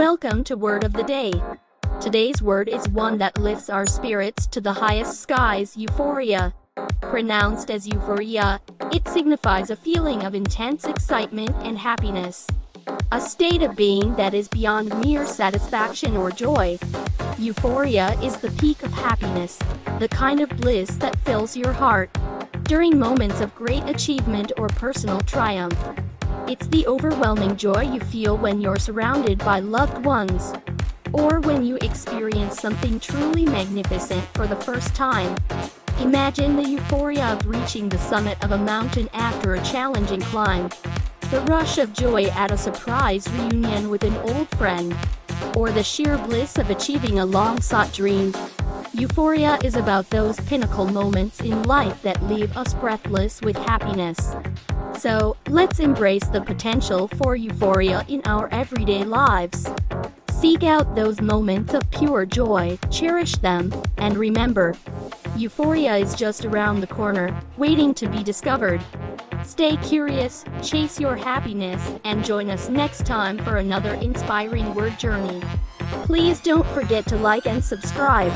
Welcome to Word of the Day. Today's word is one that lifts our spirits to the highest skies euphoria. Pronounced as euphoria, it signifies a feeling of intense excitement and happiness. A state of being that is beyond mere satisfaction or joy. Euphoria is the peak of happiness, the kind of bliss that fills your heart during moments of great achievement or personal triumph. It's the overwhelming joy you feel when you're surrounded by loved ones, or when you experience something truly magnificent for the first time. Imagine the euphoria of reaching the summit of a mountain after a challenging climb, the rush of joy at a surprise reunion with an old friend, or the sheer bliss of achieving a long sought dream. Euphoria is about those pinnacle moments in life that leave us breathless with happiness. So, let's embrace the potential for euphoria in our everyday lives. Seek out those moments of pure joy, cherish them, and remember, euphoria is just around the corner, waiting to be discovered. Stay curious, chase your happiness, and join us next time for another inspiring word journey. Please don't forget to like and subscribe.